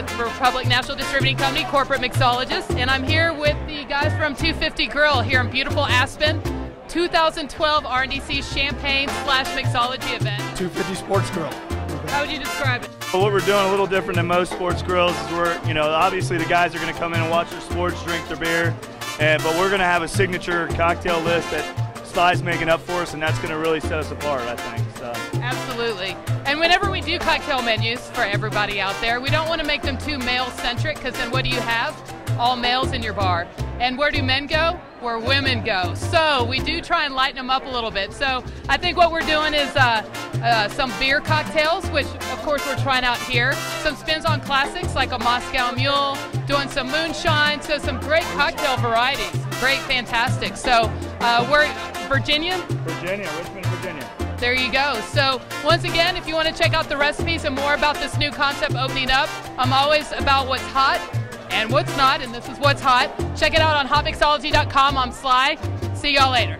with Republic National Distributing Company, corporate mixologist, and I'm here with the guys from 250 Grill here in beautiful Aspen. 2012 RNDC Champagne slash mixology event. 250 Sports Grill. How would you describe it? Well, what we're doing a little different than most sports grills is we're, you know, obviously the guys are going to come in and watch their sports, drink their beer, and but we're going to have a signature cocktail list that Sly's making up for us, and that's going to really set us apart, I think. So. Absolutely. Whenever we do cocktail menus for everybody out there, we don't want to make them too male-centric because then what do you have? All males in your bar. And where do men go? Where women go. So we do try and lighten them up a little bit. So I think what we're doing is uh, uh, some beer cocktails, which of course we're trying out here. Some spins on classics like a Moscow Mule, doing some moonshine, so some great cocktail varieties. Great, fantastic. So uh, we're Virginia? Virginia, Richmond, Virginia. There you go. So once again, if you want to check out the recipes and more about this new concept opening up, I'm always about what's hot and what's not, and this is what's hot. Check it out on hotmixology.com. I'm Sly. See y'all later.